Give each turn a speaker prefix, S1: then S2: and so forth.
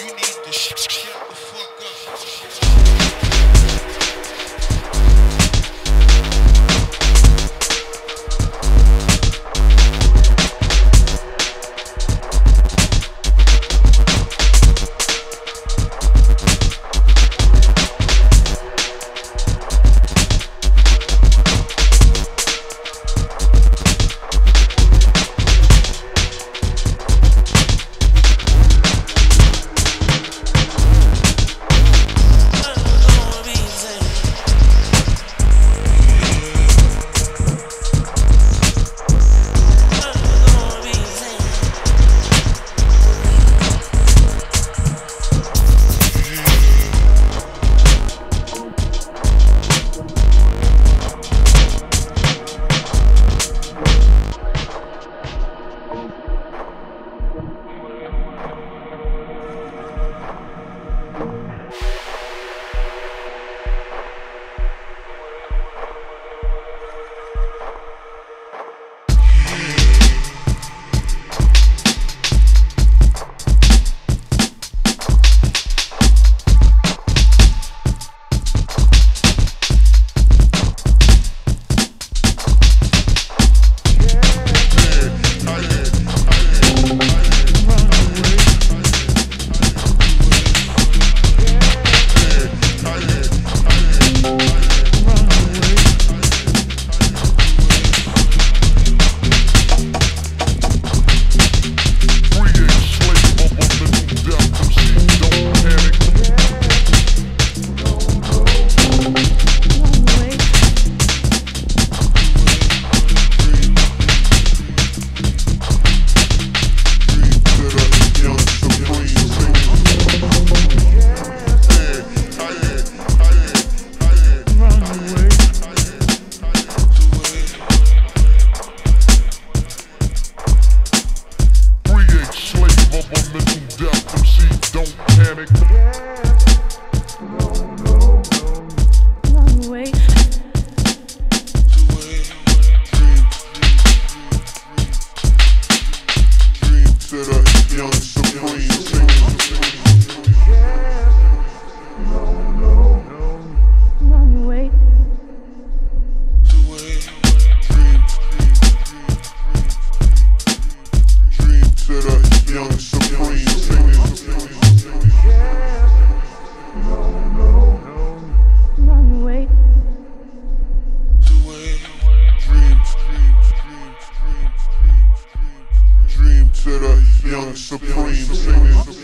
S1: You need to to the young supreme.
S2: Young supreme singing.